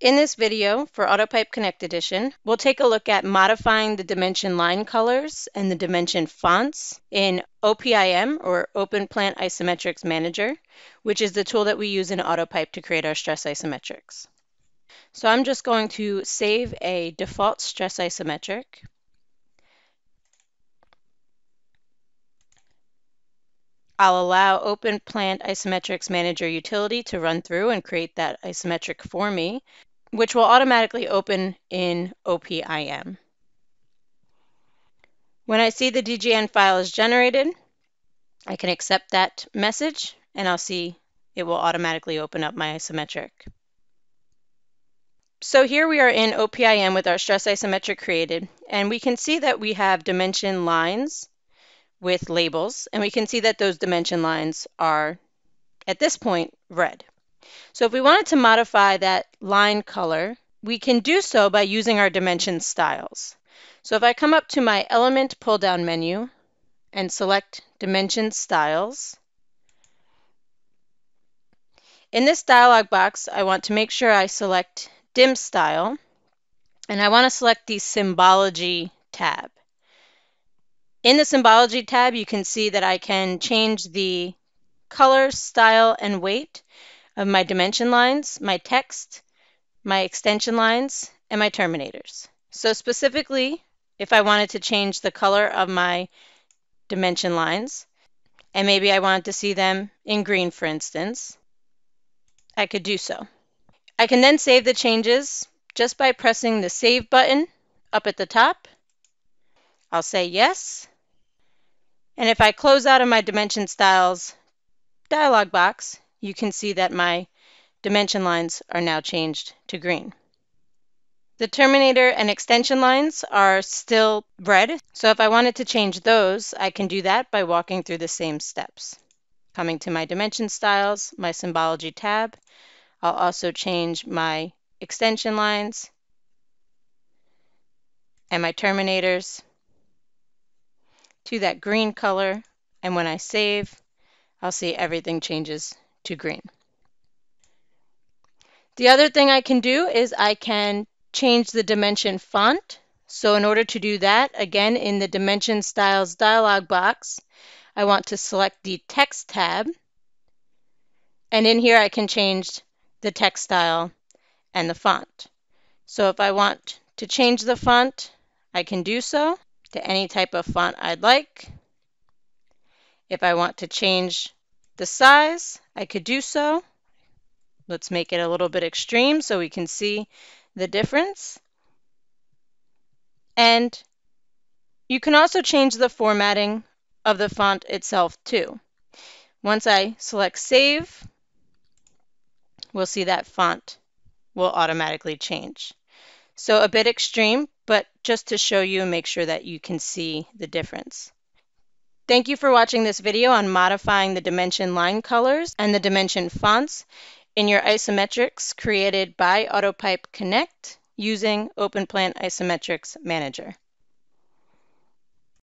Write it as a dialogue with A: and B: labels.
A: In this video for AutoPipe Connect Edition, we'll take a look at modifying the dimension line colors and the dimension fonts in OPIM or Open Plant Isometrics Manager, which is the tool that we use in AutoPipe to create our stress isometrics. So I'm just going to save a default stress isometric. I'll allow Open Plant Isometrics Manager utility to run through and create that isometric for me which will automatically open in OPIM. When I see the DGN file is generated, I can accept that message and I'll see it will automatically open up my isometric. So here we are in OPIM with our stress isometric created, and we can see that we have dimension lines with labels, and we can see that those dimension lines are, at this point, red. So if we wanted to modify that line color, we can do so by using our dimension styles. So if I come up to my element pull down menu and select dimension styles, in this dialog box, I want to make sure I select dim style and I want to select the symbology tab. In the symbology tab, you can see that I can change the color, style, and weight of my dimension lines, my text, my extension lines, and my terminators. So specifically, if I wanted to change the color of my dimension lines, and maybe I wanted to see them in green, for instance, I could do so. I can then save the changes just by pressing the Save button up at the top. I'll say yes. And if I close out of my Dimension Styles dialog box, you can see that my dimension lines are now changed to green. The terminator and extension lines are still red, so if I wanted to change those, I can do that by walking through the same steps. Coming to my dimension styles, my symbology tab, I'll also change my extension lines and my terminators to that green color, and when I save, I'll see everything changes to green. The other thing I can do is I can change the dimension font. So in order to do that, again, in the Dimension Styles dialog box, I want to select the Text tab. And in here, I can change the text style and the font. So if I want to change the font, I can do so to any type of font I'd like. If I want to change the size, I could do so. Let's make it a little bit extreme so we can see the difference. And you can also change the formatting of the font itself too. Once I select Save, we'll see that font will automatically change. So a bit extreme, but just to show you and make sure that you can see the difference. Thank you for watching this video on modifying the dimension line colors and the dimension fonts in your isometrics created by AutoPipe Connect using OpenPlant Isometrics Manager.